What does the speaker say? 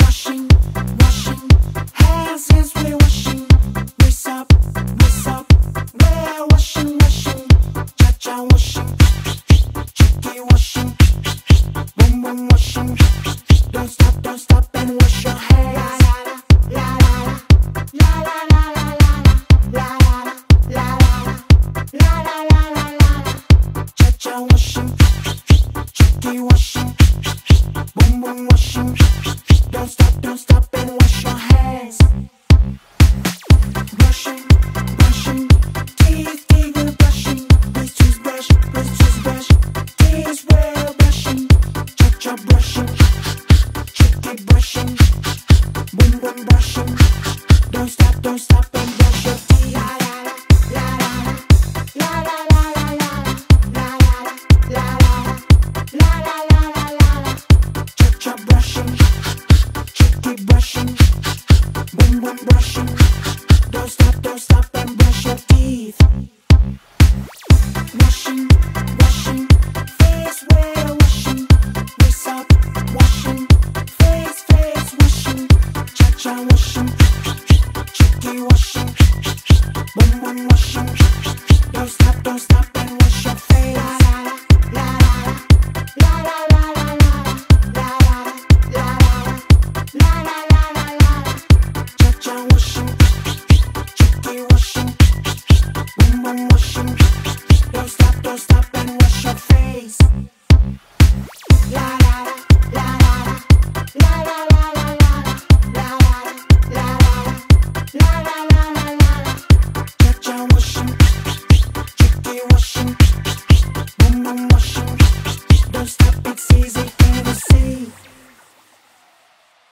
Washing, washing, hands, washing. Up, up, we're washing, washing. Washing, boom boom washing. Don't stop, don't stop and wash your. La la la la la la la la la la la la la la la la. Boom boom washing. Don't stop, don't stop and wash your hands. Brushing, brushing, teeth brushing. Teeth well brushing. Brushing, chicky brushing, boom boom brushing. brushing. Don't stop, don't stop and brush your teeth. Washing, washing, face wear washing, waist washing, face, face washing, cha cha washing, chicky washing. washing